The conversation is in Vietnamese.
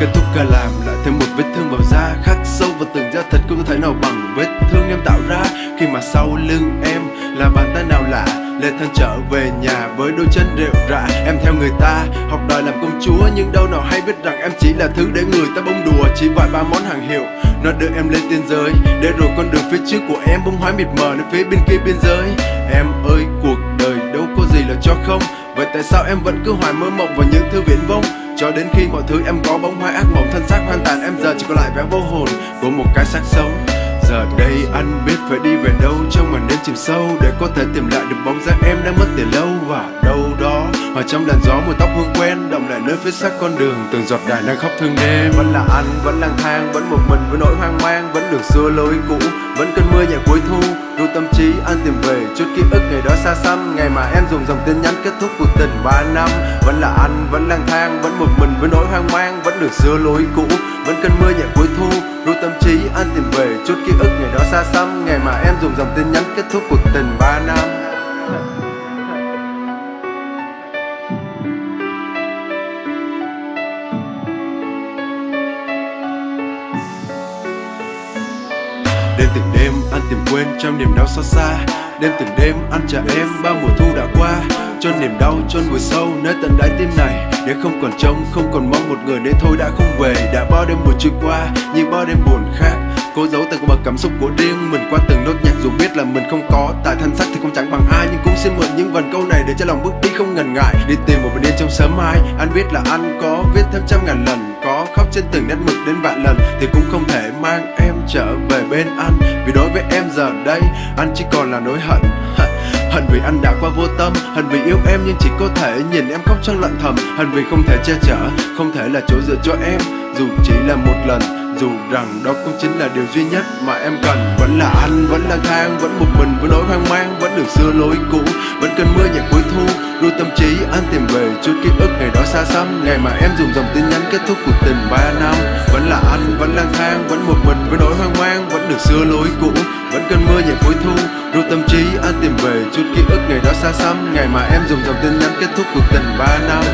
kết thúc ca làm lại thêm một vết thương vào da khắc sâu vào từng da thịt không thể nào bằng vết thương em tạo ra. Khi mà sau lưng em là bàn tay nào lạ lê thân trở về nhà với đôi chân rệu rã. Em theo người ta học đòi làm công chúa, nhưng đâu nào hay biết rằng em chỉ là thứ để người ta bông đùa. Chỉ vài ba món hàng hiệu, nó đưa em lên tiên giới. Để rồi con đường phía trước của em bông hóa mịt mờ đến phía bên kia biên giới. Em ơi, cuộc đời đâu có gì là cho không? Vậy tại sao em vẫn cứ hoài mơ mộng vào những thứ viễn vông? Cho đến khi mọi thứ em có bóng hoa ác mộng, thân xác hoang tàn, em giờ chỉ còn lại vẻ vô hồn của một cái xác sống. Giờ đây anh biết phải đi về đâu trong màn đêm chìm sâu để có thể tìm lại được bóng dáng em đã mất từ lâu. Và đâu đó, ở trong làn gió mùi tóc hương quen động lại nơi phía xác con đường, từng giọt đài đang khóc thương đêm. Vẫn là anh, vẫn lang thang, vẫn một mình, với nỗi hoang mang, vẫn đường xưa lối cũ. Vẫn cơn mưa nhà cuối thu đôi tâm trí, anh tìm về chút ký ức đó xa xăm, ngày mà em dùng dòng tin nhắn kết thúc cuộc tình ba năm. Vẫn là anh, vẫn lang thang, vẫn một mình, với nỗi hoang mang, vẫn đường xưa lối cũ. Vẫn cơn mưa nhẹ cuối thu ru tâm trí, anh tìm về chút ký ức ngày đó xa xăm. Ngày mà em dùng dòng tin nhắn kết thúc cuộc tình ba năm. Đêm từng đêm, anh tìm quên trong niềm đau xót xa. Đêm từng đêm ăn chờ em bao mùa thu đã qua. Cho niềm đau chôn vùi sâu nơi tận đáy tim này. Để không còn trông, không còn mong một người để thôi đã không về. Đã bao đêm buồn trôi qua, nhưng bao đêm buồn khác. Cố giấu từng bậc cảm xúc của riêng mình qua từng nốt nhạc dù biết là mình không có. Tài thanh sắc thì không chẳng bằng ai, nhưng cũng xin mượn những vần câu này để cho lòng bước đi không ngần ngại. Đi tìm một bình yên trong sớm mai, Anh biết là anh có viết thêm trăm ngàn lần. Có khóc trên từng nét mực đến vạn lần, Thì cũng không thể mang em trở về bên anh. Vì đối với em giờ đây, anh chỉ còn là nỗi hận. Hận vì anh đã qua vô tâm. Hận vì yêu em nhưng chỉ có thể nhìn em khóc trong lặng thầm. Hận vì không thể che chở, Không thể là chỗ dựa cho em. Dù chỉ là một lần dù rằng đó cũng chính là điều duy nhất mà em cần. Vẫn là anh, vẫn lang thang, vẫn một mình với nỗi hoang mang Vẫn đường xưa lối cũ, vẫn cơn mưa nhẹ cuối thu đôi tâm trí anh tìm về chút ký ức ngày đó xa xăm. Ngày mà em dùng dòng tin nhắn kết thúc cuộc tình ba năm. Vẫn là anh, vẫn lang thang, vẫn một mình với nỗi hoang mang Vẫn đường xưa lối cũ, vẫn cơn mưa nhẹ cuối thu đôi tâm trí anh tìm về chút ký ức ngày đó xa xăm. Ngày mà em dùng dòng tin nhắn kết thúc cuộc tình ba năm.